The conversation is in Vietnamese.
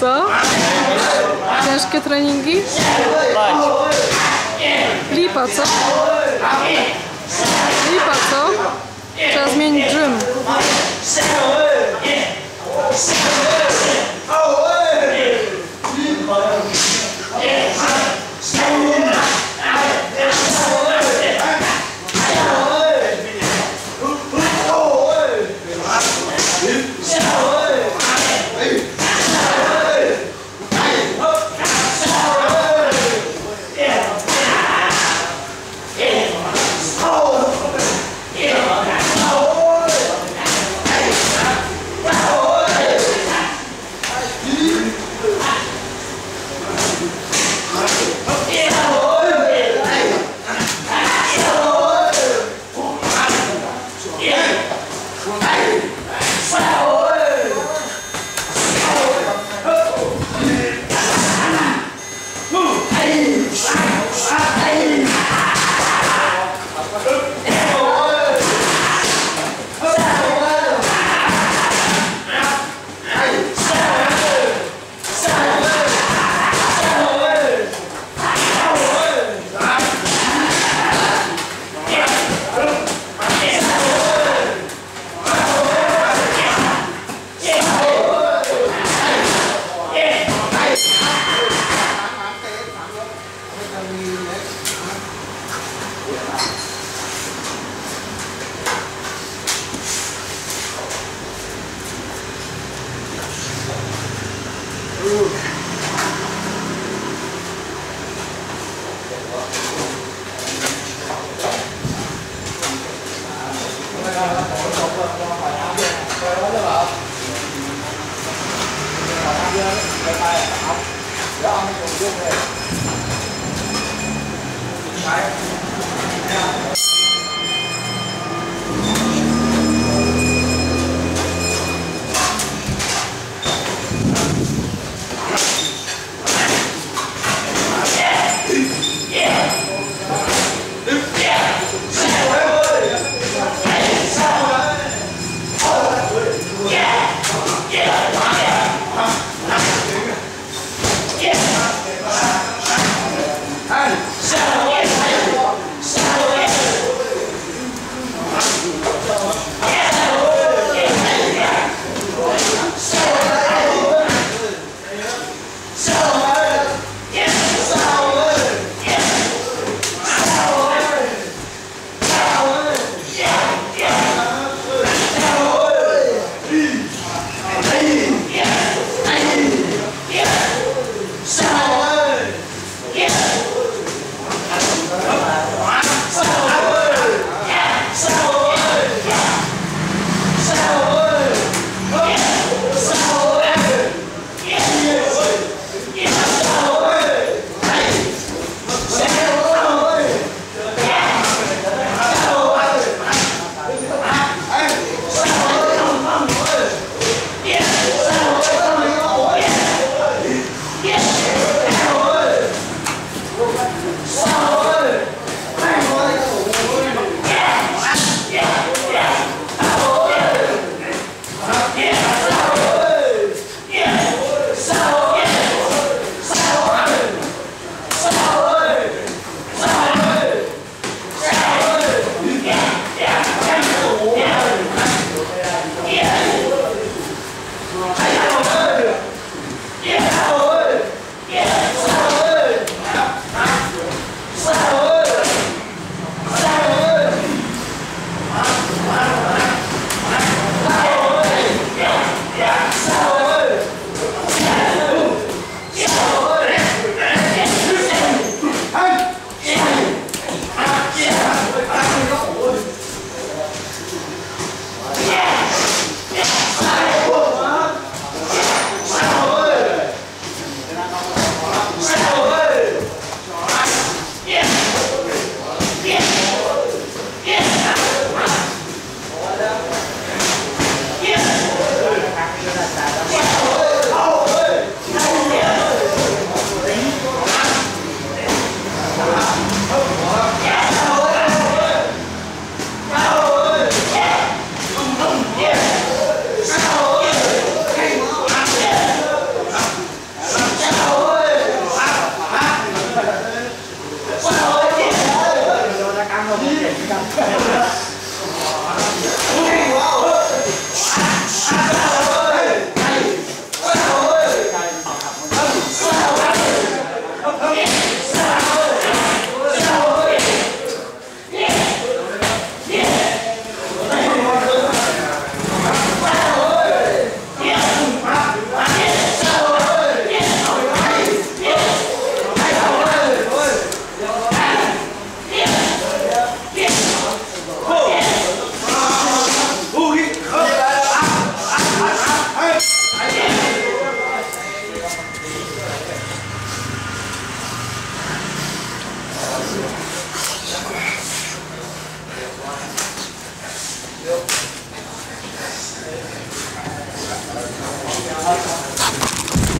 Co? Ciężkie treningi? Lipa, co? Lipa, co? Trzeba zmienić gym. cái tay không đó ông cùng chung đi cái Yeah!